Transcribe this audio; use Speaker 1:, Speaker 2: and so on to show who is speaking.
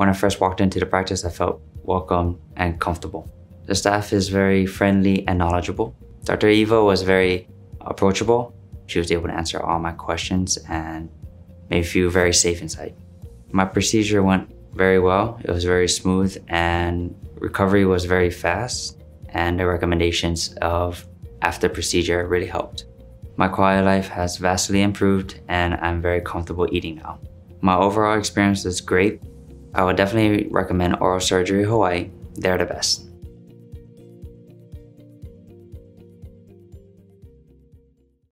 Speaker 1: When I first walked into the practice, I felt welcome and comfortable. The staff is very friendly and knowledgeable. Dr. Eva was very approachable. She was able to answer all my questions and made me feel very safe inside. My procedure went very well. It was very smooth and recovery was very fast and the recommendations of after procedure really helped. My quality life has vastly improved and I'm very comfortable eating now. My overall experience is great. I would definitely recommend Oral Surgery Hawaii. They're the best.